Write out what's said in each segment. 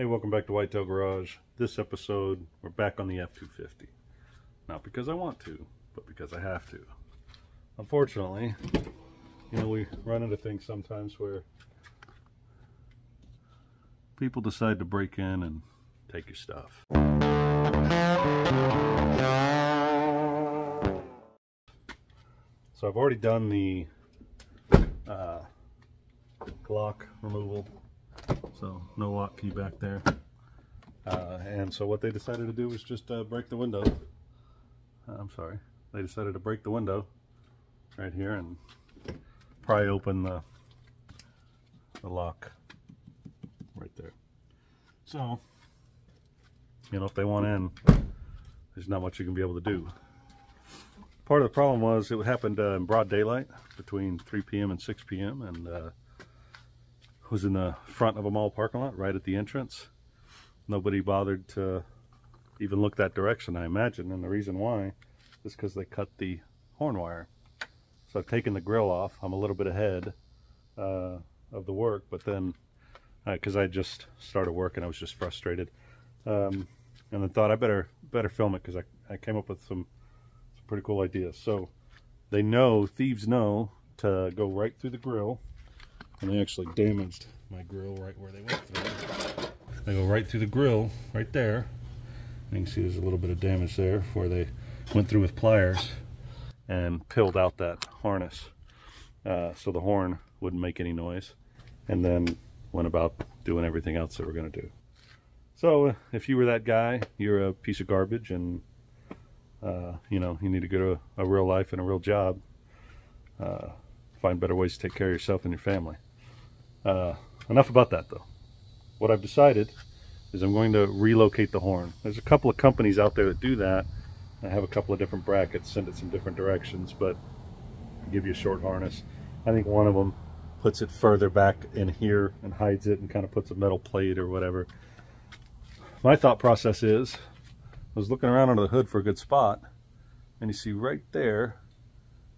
Hey, welcome back to Whitetail Garage. This episode, we're back on the F-250. Not because I want to, but because I have to. Unfortunately, you know, we run into things sometimes where people decide to break in and take your stuff. So I've already done the uh, lock removal so no lock key back there. Uh, and so what they decided to do was just uh, break the window. I'm sorry. They decided to break the window right here and pry open the, the lock right there. So, you know, if they want in, there's not much you can be able to do. Part of the problem was it happened uh, in broad daylight between 3 p.m. and 6 p.m. and uh, was in the front of a mall parking lot right at the entrance. Nobody bothered to even look that direction, I imagine. And the reason why is because they cut the horn wire. So I've taken the grill off. I'm a little bit ahead uh, of the work, but then because uh, I just started work and I was just frustrated, um, and then thought I better better film it because I, I came up with some some pretty cool ideas. So they know thieves know to go right through the grill and they actually damaged my grill right where they went through. They go right through the grill, right there. You can see there's a little bit of damage there where they went through with pliers and peeled out that harness uh, so the horn wouldn't make any noise and then went about doing everything else that we're going to do. So if you were that guy, you're a piece of garbage and uh, you know, you need to go to a, a real life and a real job. Uh, find better ways to take care of yourself and your family. Uh, enough about that though. What I've decided is I'm going to relocate the horn. There's a couple of companies out there that do that. I have a couple of different brackets, send it some different directions, but give you a short harness. I think one of them puts it further back in here and hides it and kind of puts a metal plate or whatever. My thought process is, I was looking around under the hood for a good spot, and you see right there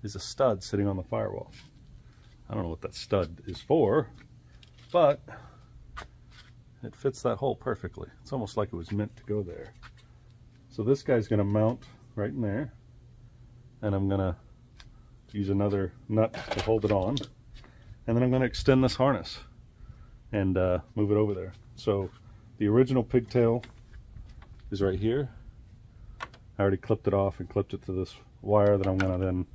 is a stud sitting on the firewall. I don't know what that stud is for, but it fits that hole perfectly. It's almost like it was meant to go there. So this guy's going to mount right in there, and I'm going to use another nut to hold it on, and then I'm going to extend this harness and uh, move it over there. So the original pigtail is right here. I already clipped it off and clipped it to this wire that I'm going to then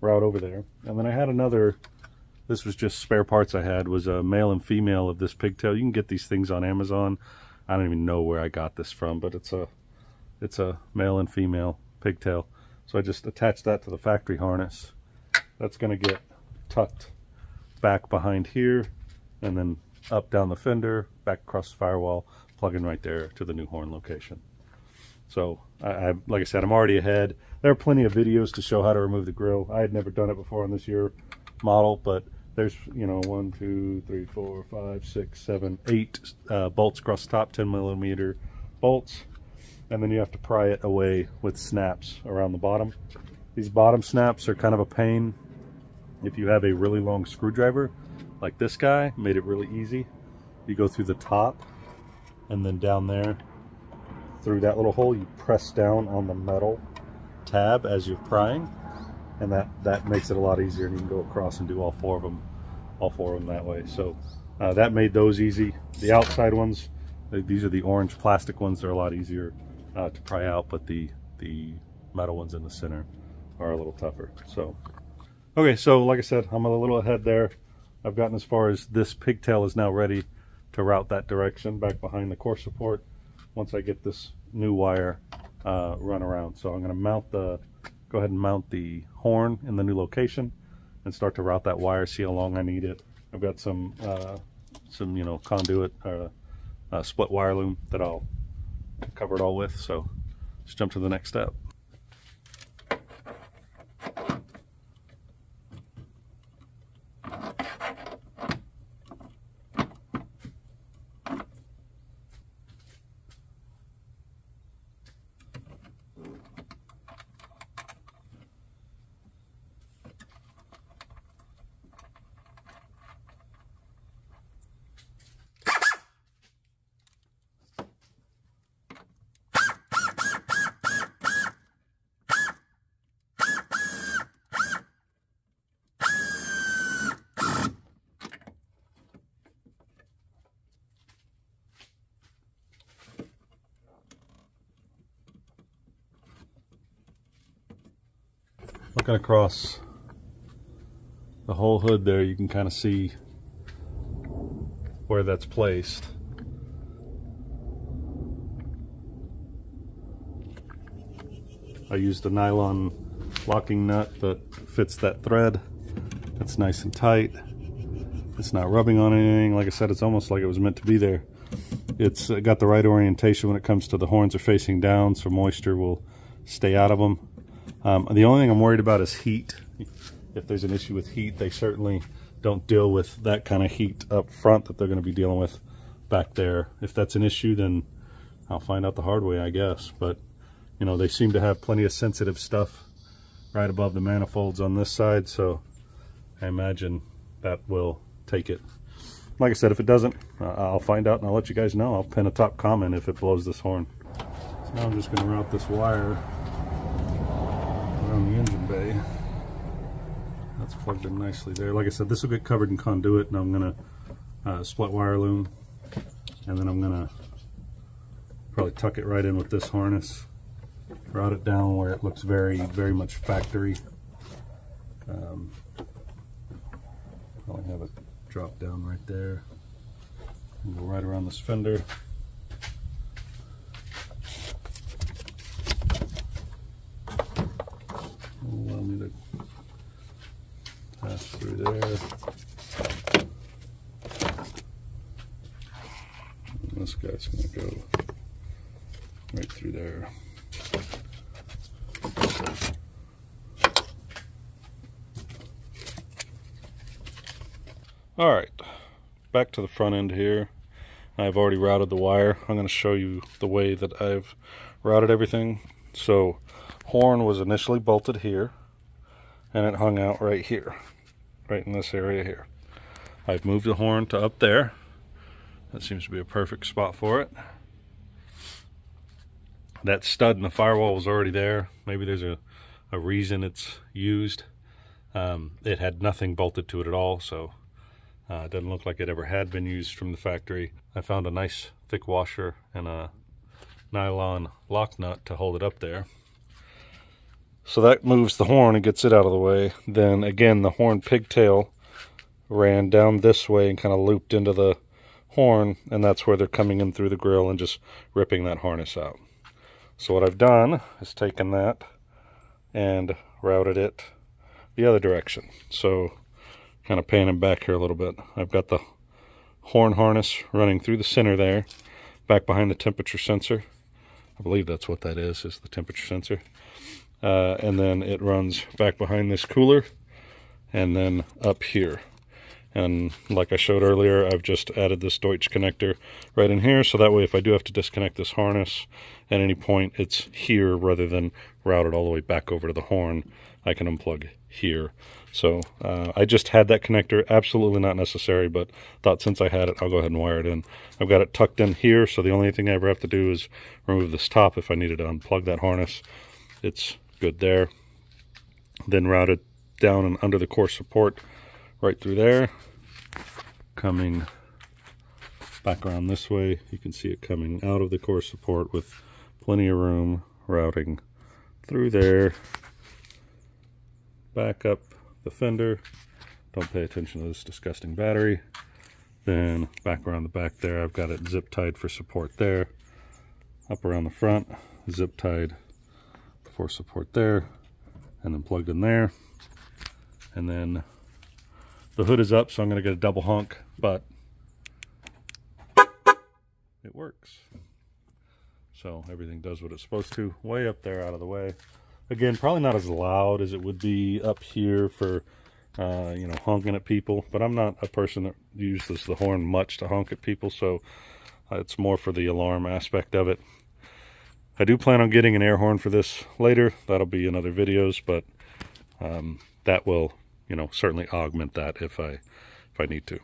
route over there. And then I had another this was just spare parts I had, was a male and female of this pigtail. You can get these things on Amazon. I don't even know where I got this from, but it's a it's a male and female pigtail. So I just attached that to the factory harness. That's going to get tucked back behind here and then up down the fender, back across the firewall, plugging right there to the new horn location. So, I, I, like I said, I'm already ahead. There are plenty of videos to show how to remove the grill. I had never done it before on this year model, but there's, you know, one, two, three, four, five, six, seven, eight uh, bolts across the top, 10 millimeter bolts. And then you have to pry it away with snaps around the bottom. These bottom snaps are kind of a pain if you have a really long screwdriver like this guy, made it really easy. You go through the top and then down there through that little hole, you press down on the metal tab as you're prying and that that makes it a lot easier and you can go across and do all four of them all four of them that way. So uh, that made those easy. The outside ones these are the orange plastic ones. They're a lot easier uh, to pry out but the the metal ones in the center are a little tougher. So okay so like I said I'm a little ahead there. I've gotten as far as this pigtail is now ready to route that direction back behind the core support once I get this new wire uh, run around. So I'm going to mount the go ahead and mount the horn in the new location and start to route that wire, see how long I need it. I've got some, uh, some you know, conduit or uh, split wire loom that I'll cover it all with. So let's jump to the next step. Looking across the whole hood there, you can kind of see where that's placed. I used a nylon locking nut that fits that thread. It's nice and tight. It's not rubbing on anything. Like I said, it's almost like it was meant to be there. It's got the right orientation when it comes to the horns are facing down, so moisture will stay out of them. Um, the only thing I'm worried about is heat. If there's an issue with heat, they certainly don't deal with that kind of heat up front that they're going to be dealing with back there. If that's an issue, then I'll find out the hard way, I guess. But, you know, they seem to have plenty of sensitive stuff right above the manifolds on this side, so I imagine that will take it. Like I said, if it doesn't, I'll find out and I'll let you guys know. I'll pin a top comment if it blows this horn. So now I'm just going to route this wire around the engine bay. That's plugged in nicely there. Like I said, this will get covered in conduit and I'm going to uh, split wire loom and then I'm going to probably tuck it right in with this harness route it down where it looks very very much factory um, probably have it drop down right there and go right around this fender allow me to pass through there and this guy's going to go right through there All right, back to the front end here. I've already routed the wire. I'm going to show you the way that I've routed everything. So horn was initially bolted here and it hung out right here, right in this area here. I've moved the horn to up there. That seems to be a perfect spot for it. That stud in the firewall was already there. Maybe there's a, a reason it's used. Um, it had nothing bolted to it at all, so uh, it doesn't look like it ever had been used from the factory. I found a nice thick washer and a nylon lock nut to hold it up there. So that moves the horn and gets it out of the way. Then again, the horn pigtail ran down this way and kind of looped into the horn, and that's where they're coming in through the grill and just ripping that harness out. So what I've done is taken that and routed it the other direction. So kind of panning back here a little bit. I've got the horn harness running through the center there, back behind the temperature sensor. I believe that's what that is, is the temperature sensor. Uh, and then it runs back behind this cooler and then up here. And like I showed earlier, I've just added this Deutsch connector right in here. So that way, if I do have to disconnect this harness at any point, it's here rather than routed all the way back over to the horn. I can unplug here. So uh, I just had that connector, absolutely not necessary, but thought since I had it, I'll go ahead and wire it in. I've got it tucked in here, so the only thing I ever have to do is remove this top if I needed to unplug that harness. It's good there. Then routed down and under the core support right through there. Coming back around this way, you can see it coming out of the core support with plenty of room routing through there back up the fender. Don't pay attention to this disgusting battery. Then back around the back there, I've got it zip tied for support there. Up around the front, zip tied for support there. And then plugged in there. And then the hood is up, so I'm going to get a double honk, but it works. So everything does what it's supposed to. Way up there out of the way. Again, probably not as loud as it would be up here for, uh, you know, honking at people. But I'm not a person that uses the horn much to honk at people, so uh, it's more for the alarm aspect of it. I do plan on getting an air horn for this later. That'll be in other videos, but um, that will, you know, certainly augment that if I if I need to.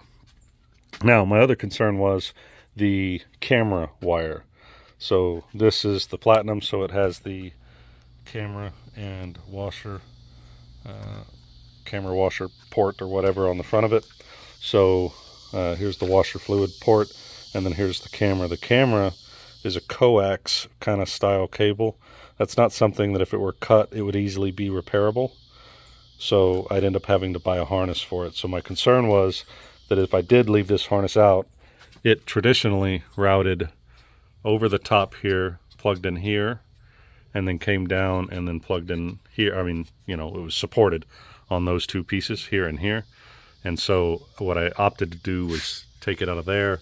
Now, my other concern was the camera wire. So this is the platinum, so it has the camera and washer, uh, camera washer port or whatever on the front of it. So uh, here's the washer fluid port, and then here's the camera. The camera is a coax kind of style cable. That's not something that if it were cut, it would easily be repairable. So I'd end up having to buy a harness for it. So my concern was that if I did leave this harness out, it traditionally routed over the top here, plugged in here, and then came down and then plugged in here. I mean, you know, it was supported on those two pieces here and here. And so what I opted to do was take it out of there,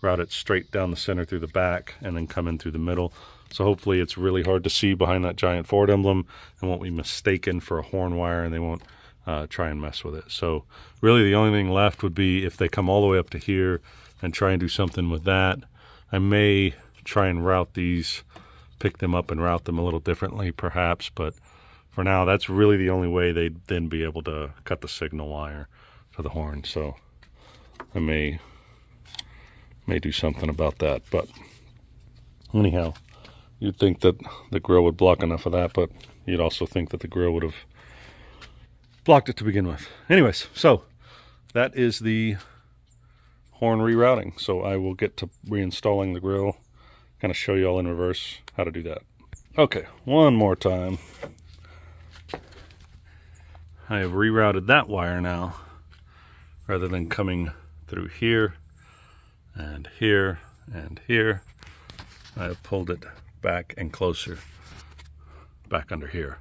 route it straight down the center through the back, and then come in through the middle. So hopefully it's really hard to see behind that giant Ford emblem and won't be mistaken for a horn wire and they won't uh, try and mess with it. So really the only thing left would be if they come all the way up to here and try and do something with that. I may try and route these, pick them up and route them a little differently perhaps, but for now that's really the only way they'd then be able to cut the signal wire to the horn. So I may may do something about that, but anyhow, You'd think that the grill would block enough of that, but you'd also think that the grill would have blocked it to begin with. Anyways, so that is the horn rerouting. So I will get to reinstalling the grill, kind of show you all in reverse how to do that. Okay, one more time. I have rerouted that wire now, rather than coming through here and here and here. I have pulled it back and closer back under here,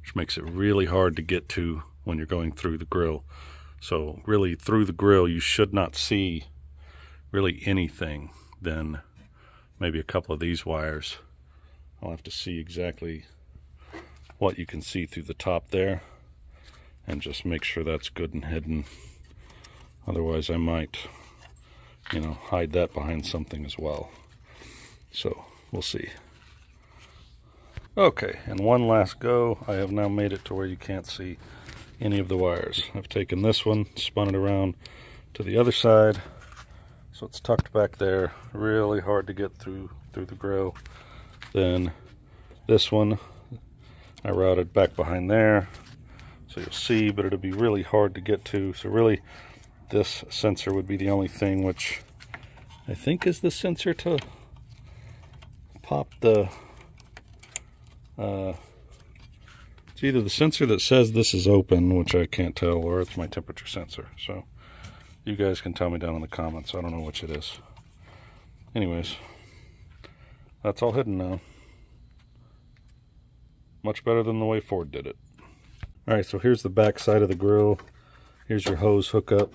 which makes it really hard to get to when you're going through the grill. So really through the grill, you should not see really anything then maybe a couple of these wires. I'll have to see exactly what you can see through the top there and just make sure that's good and hidden. Otherwise I might, you know, hide that behind something as well. So we'll see. Okay, and one last go. I have now made it to where you can't see any of the wires. I've taken this one, spun it around to the other side, so it's tucked back there. Really hard to get through through the grill. Then this one, I routed back behind there, so you'll see, but it'll be really hard to get to. So really, this sensor would be the only thing which I think is the sensor to pop the uh, it's either the sensor that says this is open, which I can't tell, or it's my temperature sensor. So you guys can tell me down in the comments. I don't know which it is. Anyways, that's all hidden now. Much better than the way Ford did it. Alright, so here's the back side of the grill. Here's your hose hookup.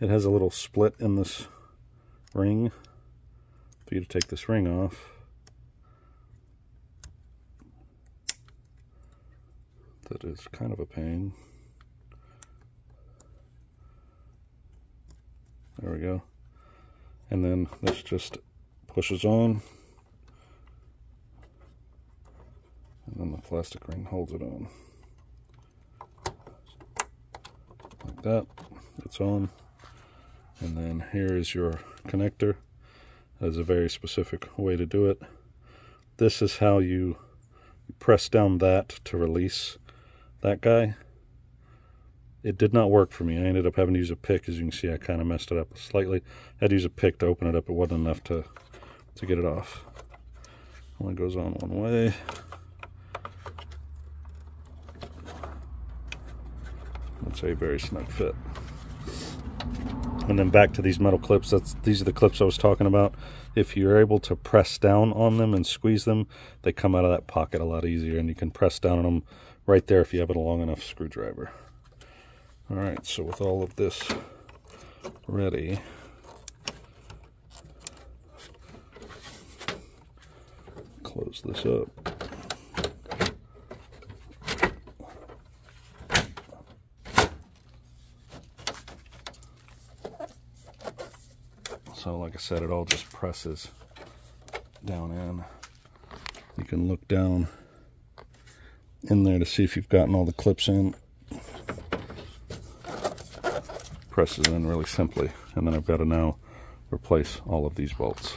It has a little split in this ring for you to take this ring off. that is kind of a pain. There we go. And then this just pushes on. And then the plastic ring holds it on. Like that. It's on. And then here is your connector. That's a very specific way to do it. This is how you press down that to release that guy, it did not work for me. I ended up having to use a pick. As you can see, I kind of messed it up slightly. I had to use a pick to open it up. It wasn't enough to, to get it off. Only goes on one way. That's a very snug fit. And then back to these metal clips. That's These are the clips I was talking about. If you're able to press down on them and squeeze them, they come out of that pocket a lot easier. And you can press down on them right there if you have a long enough screwdriver. All right, so with all of this ready, close this up. So like I said, it all just presses down in. You can look down in there to see if you've gotten all the clips in. Presses in really simply, and then I've got to now replace all of these bolts.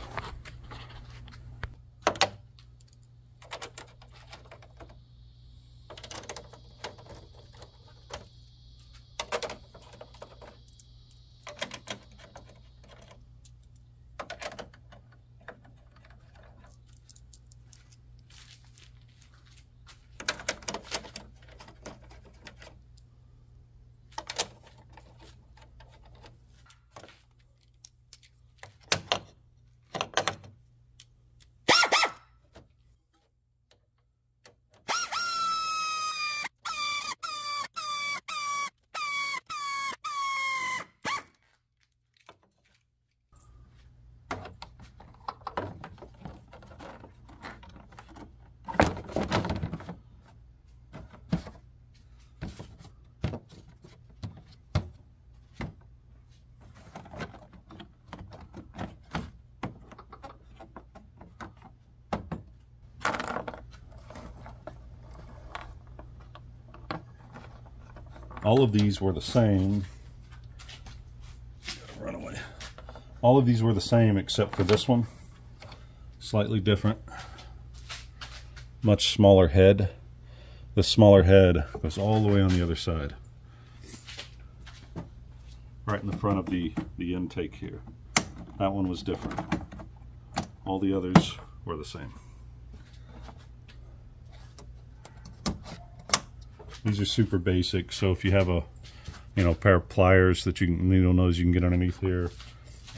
All of these were the same. Run away. All of these were the same except for this one. Slightly different. Much smaller head. The smaller head goes all the way on the other side. Right in the front of the, the intake here. That one was different. All the others were the same. These are super basic, so if you have a you know pair of pliers that you can, needle nose you can get underneath here,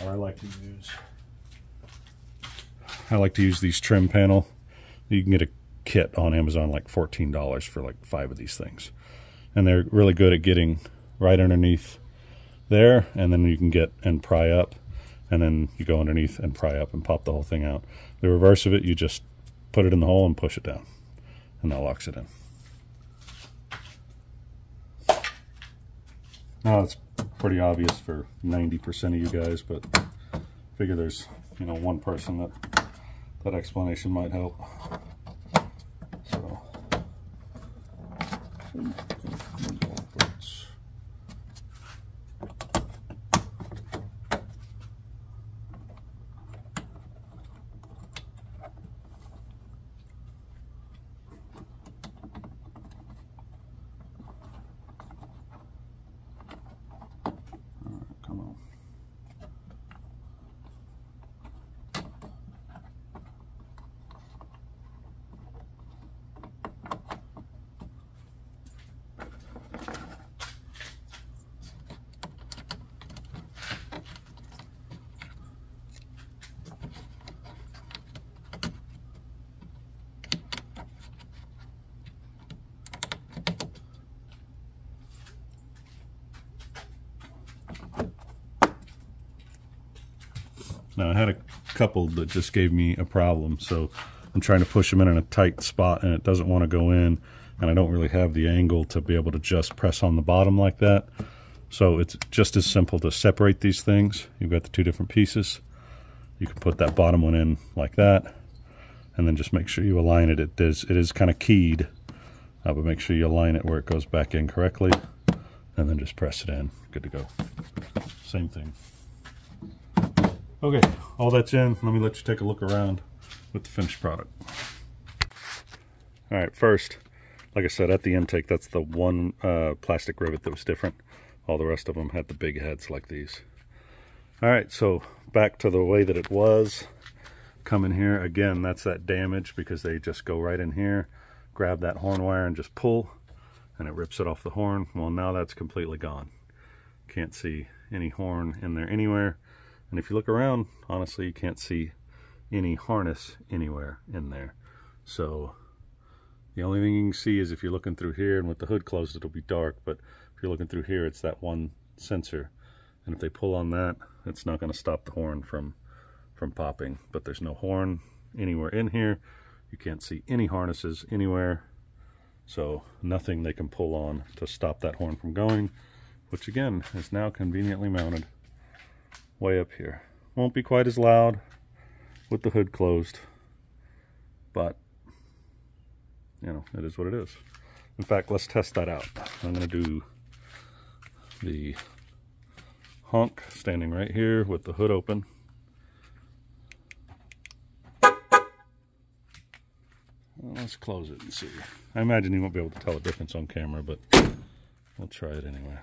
or I like to use I like to use these trim panel. You can get a kit on Amazon like $14 for like five of these things. And they're really good at getting right underneath there and then you can get and pry up and then you go underneath and pry up and pop the whole thing out. The reverse of it, you just put it in the hole and push it down and that locks it in. Now it's pretty obvious for 90% of you guys, but I figure there's, you know, one person that that explanation might help. So. Now I had a couple that just gave me a problem, so I'm trying to push them in in a tight spot and it doesn't want to go in, and I don't really have the angle to be able to just press on the bottom like that. So it's just as simple to separate these things. You've got the two different pieces. You can put that bottom one in like that, and then just make sure you align it. It is, it is kind of keyed, uh, but make sure you align it where it goes back in correctly, and then just press it in. Good to go. Same thing. Okay, all that's in. Let me let you take a look around with the finished product. All right, first, like I said, at the intake, that's the one uh, plastic rivet that was different. All the rest of them had the big heads like these. All right, so back to the way that it was. Come in here, again, that's that damage because they just go right in here, grab that horn wire and just pull, and it rips it off the horn. Well, now that's completely gone. Can't see any horn in there anywhere. And if you look around, honestly, you can't see any harness anywhere in there. So the only thing you can see is if you're looking through here and with the hood closed, it'll be dark. But if you're looking through here, it's that one sensor. And if they pull on that, it's not going to stop the horn from, from popping. But there's no horn anywhere in here. You can't see any harnesses anywhere. So nothing they can pull on to stop that horn from going, which again is now conveniently mounted way up here. Won't be quite as loud with the hood closed, but you know, it is what it is. In fact, let's test that out. I'm to do the honk standing right here with the hood open. let's close it and see. I imagine you won't be able to tell the difference on camera, but we'll try it anyway.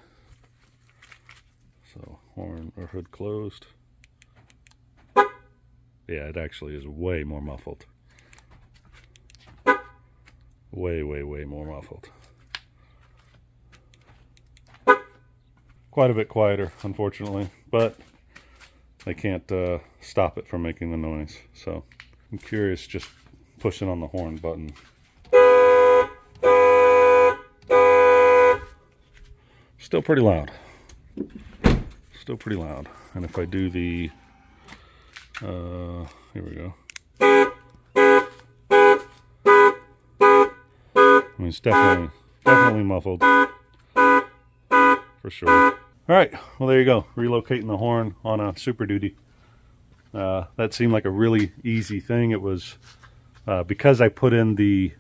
So horn or hood closed. Yeah, it actually is way more muffled. Way, way, way more muffled. Quite a bit quieter, unfortunately, but I can't uh, stop it from making the noise. So I'm curious just pushing on the horn button. Still pretty loud still pretty loud. And if I do the, uh, here we go. I mean, it's definitely, definitely muffled. For sure. All right, well, there you go. Relocating the horn on a Super Duty. Uh, that seemed like a really easy thing. It was uh, because I put in the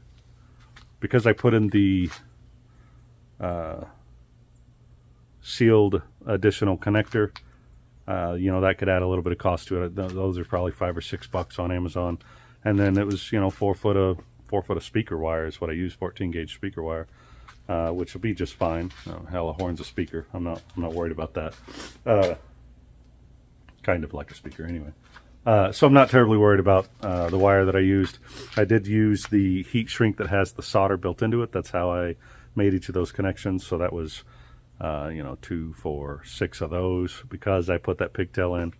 because I put in the uh, sealed additional connector. Uh, you know, that could add a little bit of cost to it. Those are probably five or six bucks on Amazon. And then it was, you know, four foot of four foot of speaker wire is what I use, 14 gauge speaker wire, uh, which will be just fine. Oh, hell, a horn's a speaker. I'm not, I'm not worried about that. Uh, kind of like a speaker anyway. Uh, so I'm not terribly worried about uh, the wire that I used. I did use the heat shrink that has the solder built into it. That's how I made each of those connections. So that was, uh, you know, two, four, six of those because I put that pigtail in.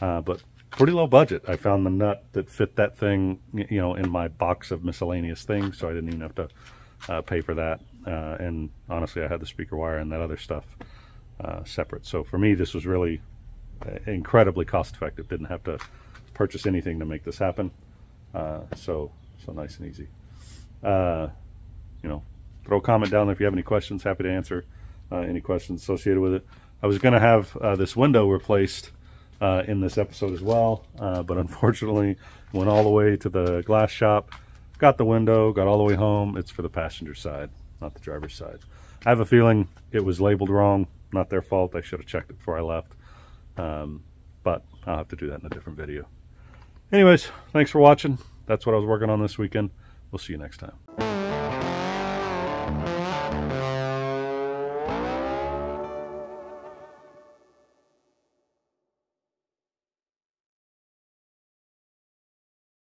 Uh, but pretty low budget. I found the nut that fit that thing, you know, in my box of miscellaneous things. So I didn't even have to uh, pay for that. Uh, and honestly, I had the speaker wire and that other stuff separate. So for me, this was really incredibly cost effective. Didn't have to purchase anything to make this happen. Uh, so, so nice and easy. Uh, you know, throw a comment down there if you have any questions. Happy to answer uh, any questions associated with it. I was going to have uh, this window replaced uh, in this episode as well, uh, but unfortunately went all the way to the glass shop, got the window, got all the way home. It's for the passenger side, not the driver's side. I have a feeling it was labeled wrong. Not their fault. I should have checked it before I left. Um, but I'll have to do that in a different video. Anyways, thanks for watching. That's what I was working on this weekend. We'll see you next time.